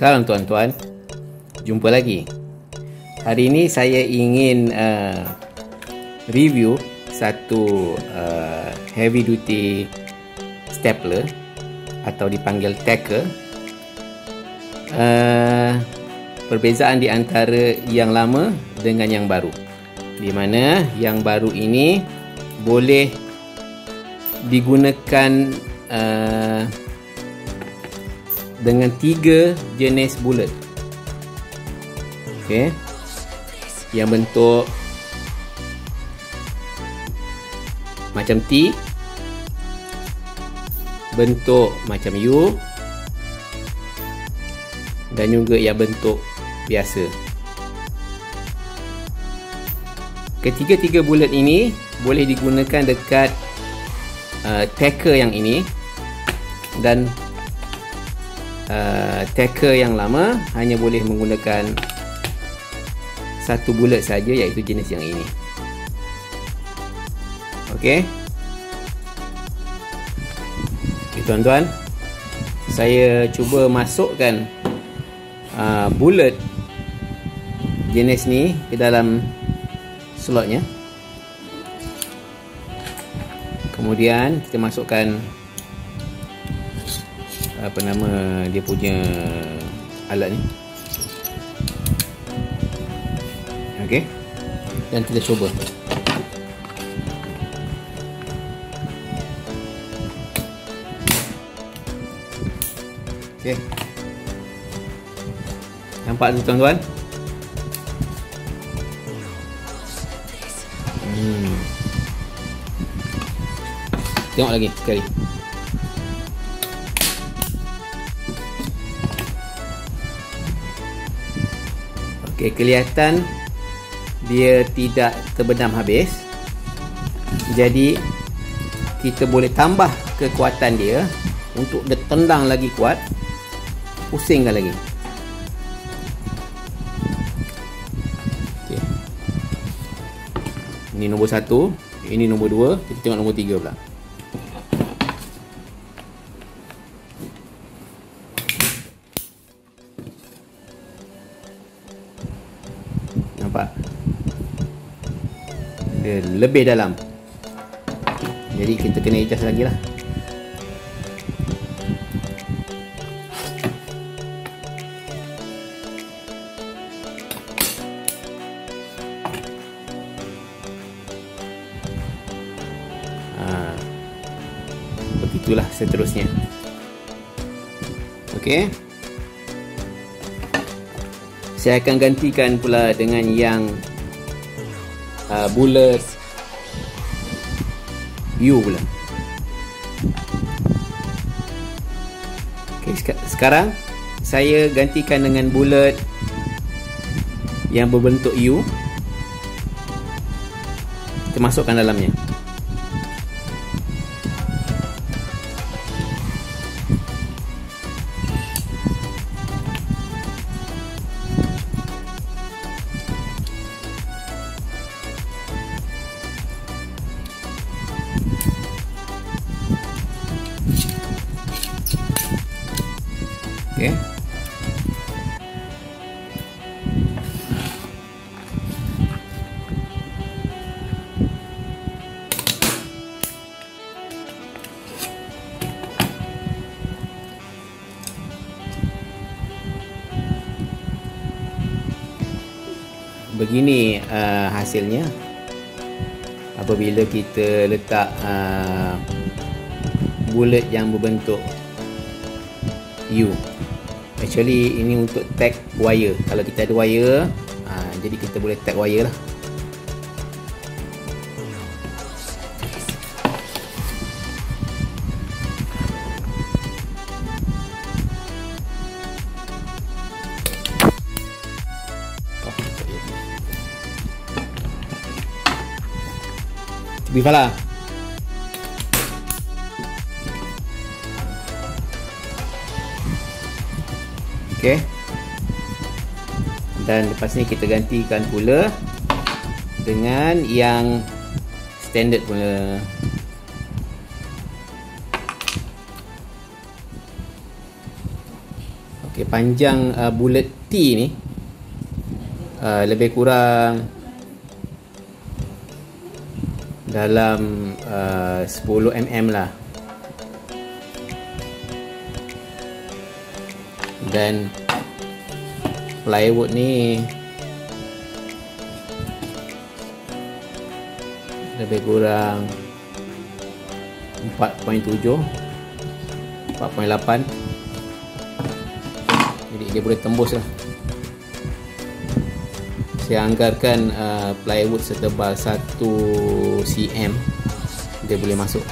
Salam tuan-tuan. Jumpa lagi. Hari ini saya ingin uh, review satu uh, heavy duty stapler atau dipanggil tacker. Uh, perbezaan di antara yang lama dengan yang baru. Di mana yang baru ini boleh digunakan uh, dengan tiga jenis bullet okey. Yang bentuk macam T bentuk macam U dan juga yang bentuk biasa. Ketiga-tiga bullet ini boleh digunakan dekat uh, tacker yang ini dan uh, tacker yang lama hanya boleh menggunakan satu bullet saja iaitu jenis yang ini. Okey. Okay, tuan-tuan. Saya cuba masukkan uh, bullet jenis ni ke dalam slotnya. Kemudian kita masukkan apa nama dia punya alat ni? Okey dan kita cuba. Okey nampak tu tuan-tuan? Hmm. tengok lagi sekali Okey, kelihatan dia tidak terbenam habis. Jadi kita boleh tambah kekuatan dia untuk dia tendang lagi kuat. Pusingkan lagi. Okey. Ini nombor satu, ini nombor dua, kita tengok nombor tiga pula. Nampak? Dia lebih dalam. Jadi kita kena adjust lagi lah. Ha. begitulah seterusnya. Ok saya akan gantikan pula dengan yang uh, bullet U pula. Okay, sek sekarang saya gantikan dengan bullet yang berbentuk U kita masukkan dalamnya Okay. Begini uh, hasilnya apabila kita letak uh, bullet yang berbentuk U actually ini untuk tag wire kalau kita ada wire ha, jadi kita boleh tag wire lah Bifala. Okey. Dan lepas ni kita gantikan pula dengan yang standard pula. Okey, panjang uh, bullet T ni uh, lebih kurang dalam uh, 10 mm lah. Dan plywood ni lebih kurang 4.7 4.8 jadi dia boleh tembus lah. Saya anggarkan uh, plywood setebal 1 cm. Dia boleh masuk